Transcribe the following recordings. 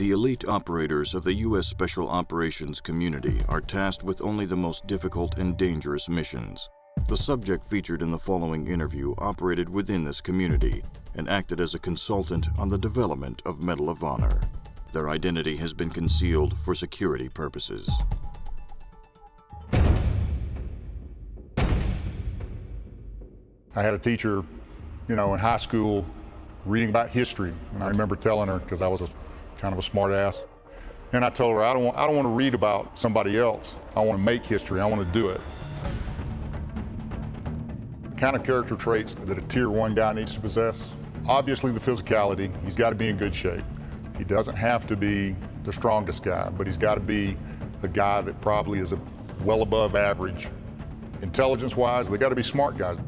The elite operators of the U.S. Special Operations community are tasked with only the most difficult and dangerous missions. The subject featured in the following interview operated within this community and acted as a consultant on the development of Medal of Honor. Their identity has been concealed for security purposes. I had a teacher, you know, in high school reading about history, and I remember telling her because I was a kind of a smart ass, and I told her I don't want I don't want to read about somebody else. I want to make history. I want to do it. Kind of character traits that a tier one guy needs to possess. Obviously, the physicality. He's got to be in good shape. He doesn't have to be the strongest guy, but he's got to be a guy that probably is a well above average. Intelligence-wise, they got to be smart guys.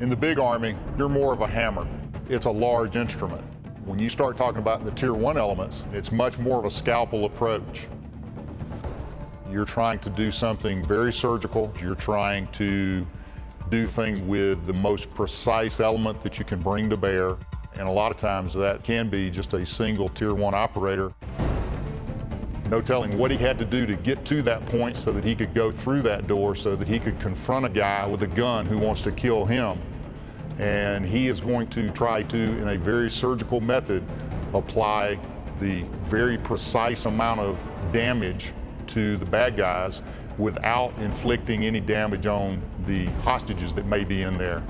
In the big army, you're more of a hammer. It's a large instrument. When you start talking about the tier one elements, it's much more of a scalpel approach. You're trying to do something very surgical. You're trying to do things with the most precise element that you can bring to bear. And a lot of times that can be just a single tier one operator. No telling what he had to do to get to that point so that he could go through that door so that he could confront a guy with a gun who wants to kill him. And he is going to try to, in a very surgical method, apply the very precise amount of damage to the bad guys without inflicting any damage on the hostages that may be in there.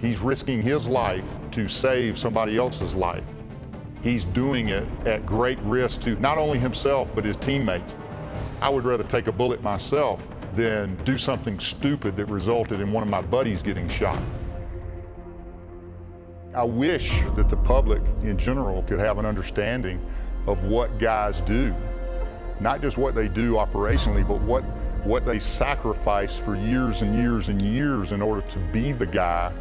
He's risking his life to save somebody else's life. He's doing it at great risk to not only himself, but his teammates. I would rather take a bullet myself than do something stupid that resulted in one of my buddies getting shot. I wish that the public in general could have an understanding of what guys do. Not just what they do operationally, but what, what they sacrifice for years and years and years in order to be the guy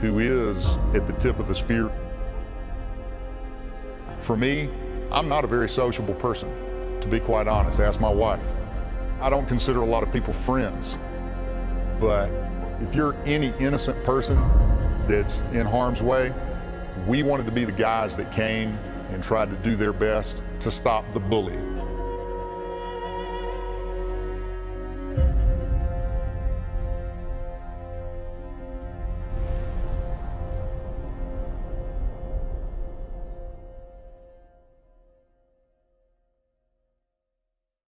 who is at the tip of the spear. For me, I'm not a very sociable person, to be quite honest. Ask my wife. I don't consider a lot of people friends. But if you're any innocent person that's in harm's way, we wanted to be the guys that came and tried to do their best to stop the bully.